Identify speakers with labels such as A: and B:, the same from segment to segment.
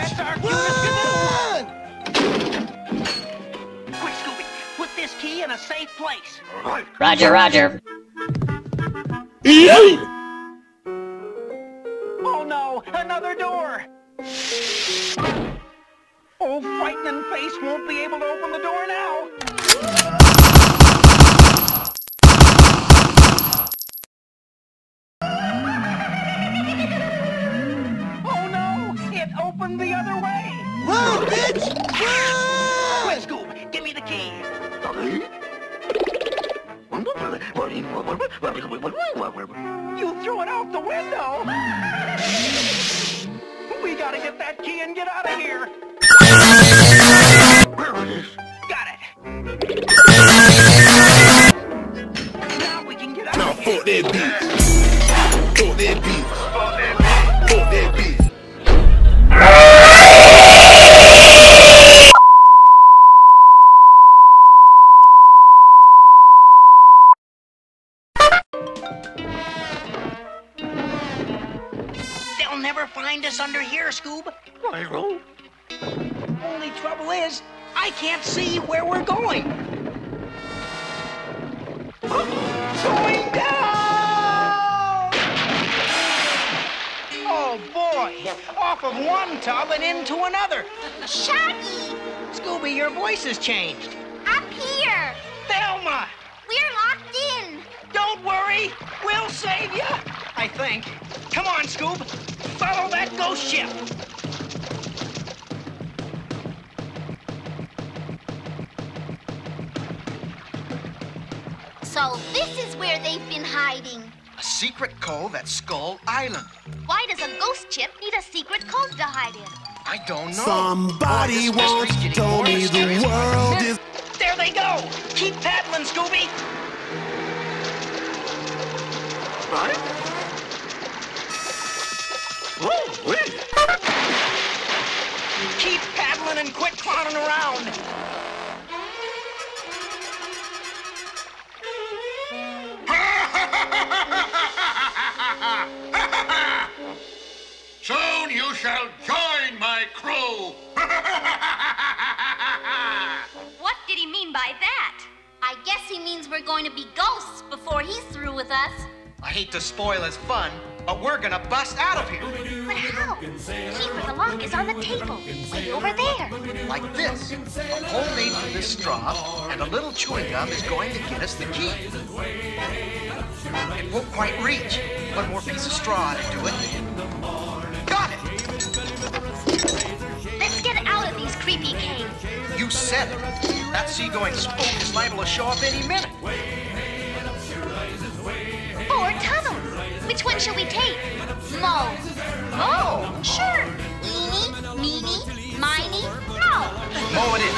A: That's our cutest canoe! Quick, Scooby, put this key in a safe place.
B: Roger, Roger.
A: Oh no, another door! Old frightening face won't be able to open the door it the other way.
C: Run, bitch! Run!
A: Quick, Scoob, give me the key. You threw it out the window. We gotta get that key and get out of here. They'll never find us under here, Scoob. Only trouble is, I can't see where we're going. Going down! Oh boy! Off of one tub and into another.
D: Shaggy!
A: Scooby, your voice has changed. Don't we'll save you. I think. Come on, Scoob. Follow that ghost ship.
D: So this is where they've been hiding.
E: A secret cove at Skull Island.
D: Why does a ghost ship need a secret cove to hide in?
E: I don't know.
C: Somebody
E: Boy, this
C: once told me the world is.
A: There they go. Keep paddling, Scooby. Keep paddling and quit clowning around.
F: Soon you shall join my crew.
D: What did he mean by that? I guess he means we're going to be ghosts before he's through with us.
E: I hate to spoil his fun, but we're gonna bust out of here.
D: But how? The key for the lock is on the table, way over there.
E: Like this. A hole made from this straw, and a little chewing gum is going to get us the key. It won't quite reach. One more piece of straw to do it. Got it!
D: Let's get out of these creepy caves.
E: You said it. That seagoing spook is liable to show up any minute.
D: Which one shall we take? Mo. Mo? Sure. Eeny, meeny, miny, mo.
E: Mo it is.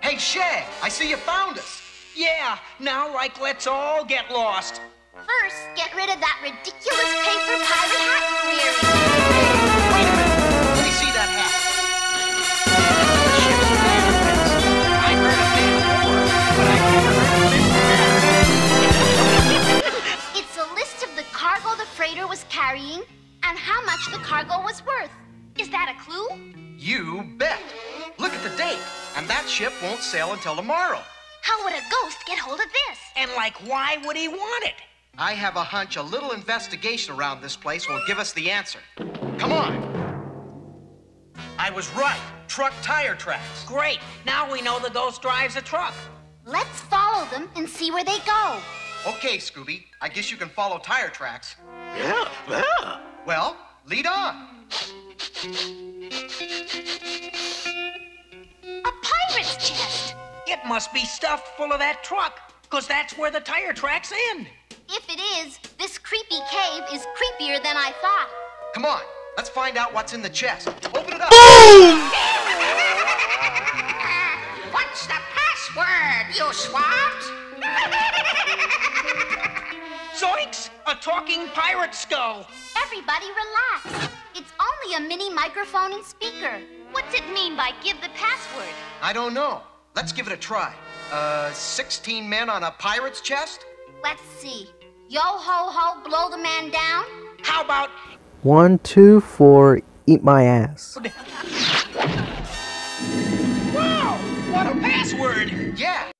E: Hey, Shag, I see you found us.
A: Yeah, now like let's all get lost.
D: First, get rid of that ridiculous paper pirate hat you're wearing. Carrying and how much the cargo was worth. Is that a clue?
E: You bet. Look at the date, and that ship won't sail until tomorrow.
D: How would a ghost get hold of this?
A: And like, why would he want it?
E: I have a hunch a little investigation around this place will give us the answer. Come on. I was right. Truck tire tracks.
A: Great. Now we know the ghost drives a truck.
D: Let's follow them and see where they go.
E: Okay, Scooby. I guess you can follow tire tracks.
C: Yeah, yeah.
E: Well, lead on.
D: A pirate's chest.
A: It must be stuffed full of that truck, because that's where the tire tracks end.
D: If it is, this creepy cave is creepier than I thought.
E: Come on. Let's find out what's in the chest. Open it up. Boom!
D: What's the password, you swabs?
A: Zoinks! A talking pirate skull.
D: Everybody relax. It's only a mini microphone and speaker. What's it mean by give the password?
E: I don't know. Let's give it a try. Uh, 16 men on a pirate's chest?
D: Let's see. Yo ho ho, blow the man down?
A: How about
C: One, two, four, eat my ass.
A: Wow! What a password!
E: Yeah,